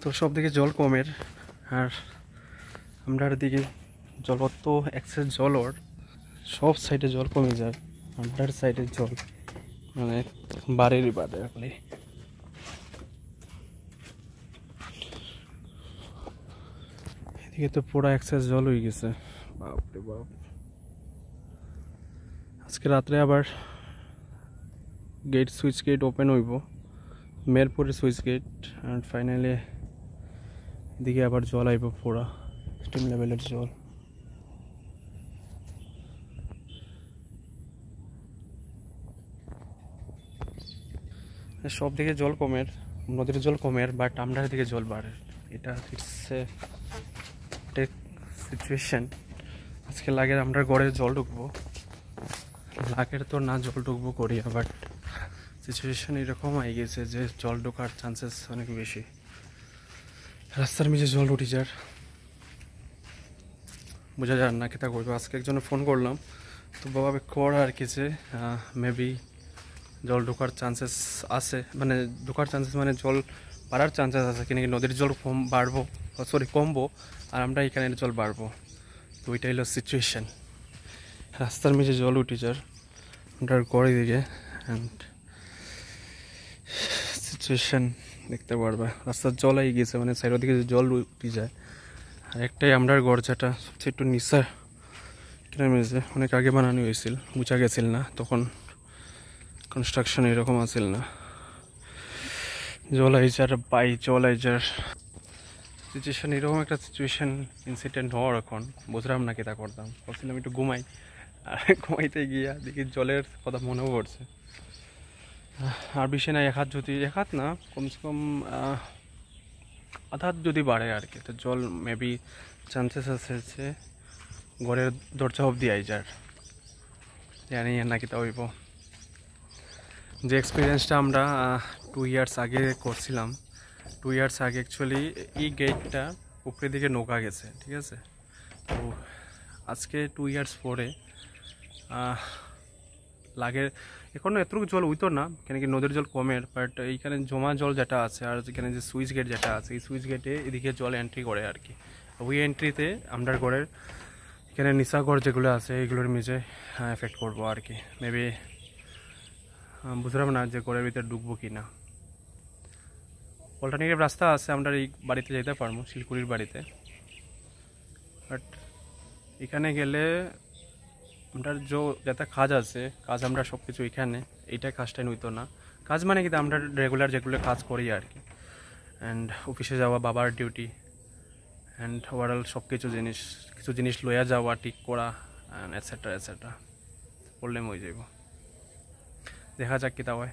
তো সব দিকে জল কমের। আর আমরার দিকে জল অত এক্সেস জল ওর। সব সাইডে জল কমে যায়। আমরার সাইডে জল মানে বাড়িরই বাদে আপনি এদিকে তো পুরো এক্সেস জল হয়ে গেছে। বাপরে বাপ। আজকে রাত্রে আবার গেট সুইচ গেট ওপেন হইব। মেরপুরের সুইচ গেট অ্যান্ড ফাইনালি এদিকে আবার জল আইব পুরা স্টিম লেভেলের জল। সব দিকে জল কমের, নদীর জল কমের বাট আমরার দিকে জল বাড়ে। এটা ইটস এ সিচুয়েশন আজকে লাগে আমরা গড়ে জল ঢুকবো। লাগের তো না জল ঢুকবো করিয়া বাট সিচুয়েশন এরকম হয়ে গেছে যে জল ঢোকার চান্সেস অনেক বেশি। রাস্তার মিজে জল উঠি যার বোঝা যার না কেতা করব। আজকে একজনে ফোন করলাম। তো বাবা কর আর কি যে মেবি জল ঢোকার চান্সেস আছে। মানে ঢোকার চান্সেস মানে জল বাড়ার চান্সেস আছে কিন্তু নদীর জল কম বাড়বো সরি কমবো, আর আমরা এখানে জল বাড়বো। তো ওইটাই হলো সিচুয়েশান রাস্তার মেঝে জল উঠি যার আমরা গড়ে দিকে অ্যান্ড সিচুয়েশান দেখতে পারবে। রাস্তার জল আই গেছে মানে সাইড দিকে জল উঠে যায়। আর একটাই আমরার গড় যেটা, সবচেয়ে একটু নিচা। কিনে মেঝে অনেক আগে বানানো হয়েছিল মুচা গেছিল না, তখন কনস্ট্রাকশন এরকম আছিল না। জল আইজার বাই জল আইজার সিচুয়েশন এরকম একটা সিচুয়েশন ইনসিডেন্ট হওয়ার এখন। বুঝলাম না কেতা করতাম। ভাবছিলাম একটু ঘুমাই। আর ঘুমাইতে গিয়া দেখি জলের কথা মনেও পড়ছে। আর না, এক হাত যদি, এক হাত না, কমসে কম আধ যদি বাড়ে আর কি, তো জল মেবি চান্সেস আছে যে ঘরের দরজা অবধি আই যার। জানি না কি তা হইব। যে এক্সপিরিয়েন্সটা আমরা টু ইয়ার্স আগে করছিলাম টু ইয়ার্স আগে অ্যাকচুয়ালি এই গেটটা উপরের দিকে নৌকা গেছে, ঠিক আছে? তো আজকে টু ইয়ার্স পরে লাগের এখনও এতটুকু জল উইতো না, কেন কি নদীর জল কমের বাট এইখানে জমা জল যেটা আছে আর এখানে যে সুইচ গেট যেটা আছে, এই সুইচ গেটে এদিকে জল এন্ট্রি করে আর কি। ওই এন্ট্রিতে আমরার ঘরের এখানে নিশাঘর যেগুলো আছে এইগুলোর মিজে এফেক্ট করব আর কি। মেবি বুঝলাম না যে ঘরের ভিতরে ঢুকবো কি না অল্টারনেটিভ রাস্তা আছে, আমরা এই বাড়িতে যেতে পারব শিলকুড়ির বাড়িতে। বাট এখানে গেলে আমরা যে যাতে কাজ আছে, কাজ আমরা সব কিছু এখানে, এইটা কাজটাই নইতো না। কাজ মানে কিন্তু আমরা রেগুলার যেগুলো কাজ করি আর কি অ্যান্ড অফিসে যাওয়া, বাবার ডিউটি অ্যান্ড ওভারঅল সব কিছু জিনিস কিছু জিনিস লইয়া যাওয়া, ঠিক করা অ্যান্ড এটসেট্রা এটসেট্রা প্রবলেম হয়ে যাব দেখা যাক কি তা হয়।